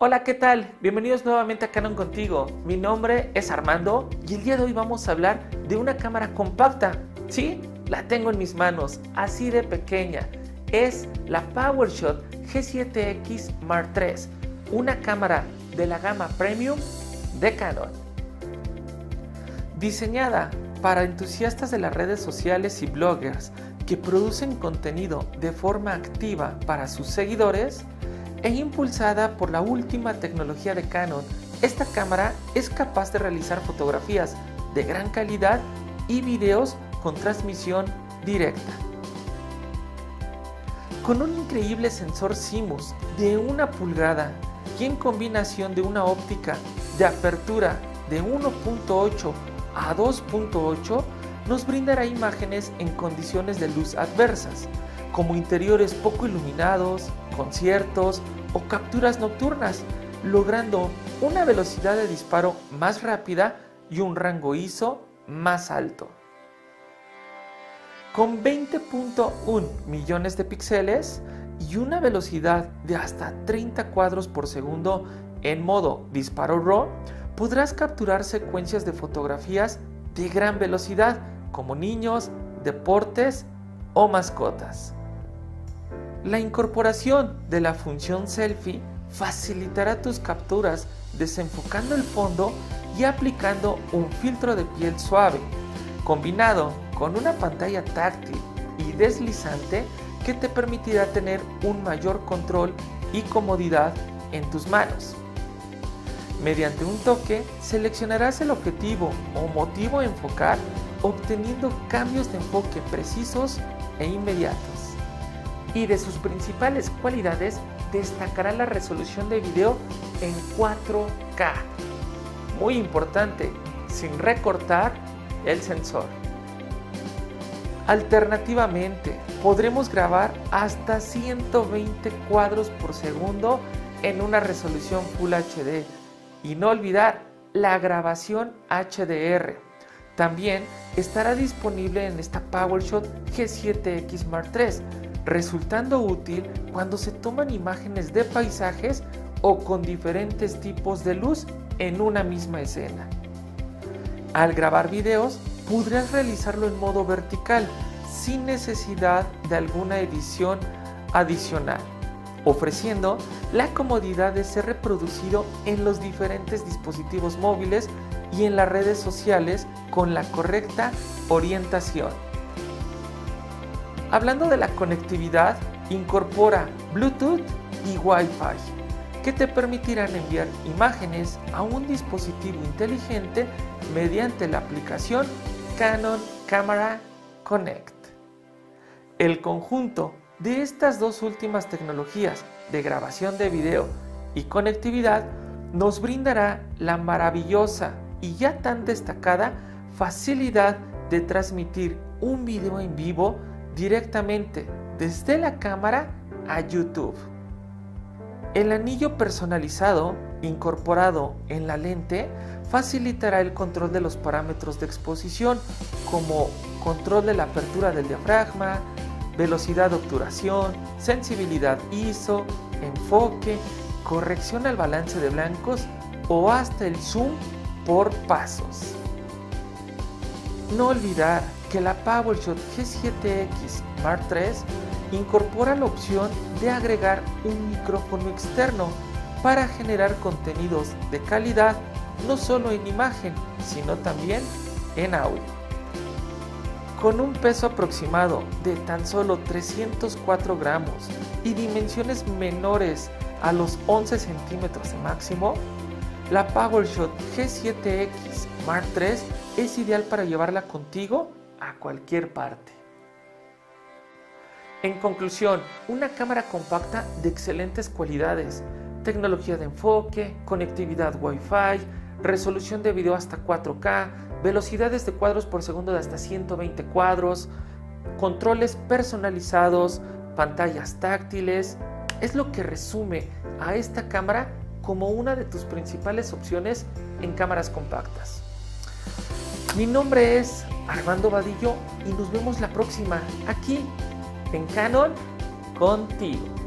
Hola, ¿qué tal? Bienvenidos nuevamente a Canon contigo. Mi nombre es Armando y el día de hoy vamos a hablar de una cámara compacta. Sí, la tengo en mis manos, así de pequeña. Es la PowerShot G7X Mark III, una cámara de la gama Premium de Canon. Diseñada para entusiastas de las redes sociales y bloggers que producen contenido de forma activa para sus seguidores, e impulsada por la última tecnología de Canon, esta cámara es capaz de realizar fotografías de gran calidad y videos con transmisión directa. Con un increíble sensor CMOS de una pulgada y en combinación de una óptica de apertura de 1.8 a 2.8, nos brindará imágenes en condiciones de luz adversas, como interiores poco iluminados, conciertos o capturas nocturnas, logrando una velocidad de disparo más rápida y un rango ISO más alto. Con 20.1 millones de píxeles y una velocidad de hasta 30 cuadros por segundo en modo disparo RAW, podrás capturar secuencias de fotografías de gran velocidad como niños, deportes o mascotas. La incorporación de la función selfie facilitará tus capturas desenfocando el fondo y aplicando un filtro de piel suave, combinado con una pantalla táctil y deslizante que te permitirá tener un mayor control y comodidad en tus manos. Mediante un toque seleccionarás el objetivo o motivo a enfocar obteniendo cambios de enfoque precisos e inmediatos y de sus principales cualidades destacará la resolución de video en 4K. Muy importante, sin recortar el sensor. Alternativamente, podremos grabar hasta 120 cuadros por segundo en una resolución Full HD y no olvidar la grabación HDR. También estará disponible en esta PowerShot G7X Mark III resultando útil cuando se toman imágenes de paisajes o con diferentes tipos de luz en una misma escena. Al grabar videos, podrás realizarlo en modo vertical sin necesidad de alguna edición adicional, ofreciendo la comodidad de ser reproducido en los diferentes dispositivos móviles y en las redes sociales con la correcta orientación. Hablando de la conectividad, incorpora Bluetooth y Wi-Fi, que te permitirán enviar imágenes a un dispositivo inteligente mediante la aplicación Canon Camera Connect. El conjunto de estas dos últimas tecnologías de grabación de video y conectividad nos brindará la maravillosa y ya tan destacada facilidad de transmitir un video en vivo directamente desde la cámara a YouTube. El anillo personalizado incorporado en la lente facilitará el control de los parámetros de exposición como control de la apertura del diafragma, velocidad de obturación, sensibilidad ISO, enfoque, corrección al balance de blancos o hasta el zoom por pasos. No olvidar que la PowerShot G7X Mark III incorpora la opción de agregar un micrófono externo para generar contenidos de calidad no solo en imagen, sino también en audio. Con un peso aproximado de tan solo 304 gramos y dimensiones menores a los 11 centímetros de máximo, la PowerShot G7X Mark III es ideal para llevarla contigo a cualquier parte. En conclusión, una cámara compacta de excelentes cualidades, tecnología de enfoque, conectividad Wi-Fi, resolución de video hasta 4K, velocidades de cuadros por segundo de hasta 120 cuadros, controles personalizados, pantallas táctiles, es lo que resume a esta cámara como una de tus principales opciones en cámaras compactas. Mi nombre es Armando Vadillo y nos vemos la próxima aquí en Canon contigo.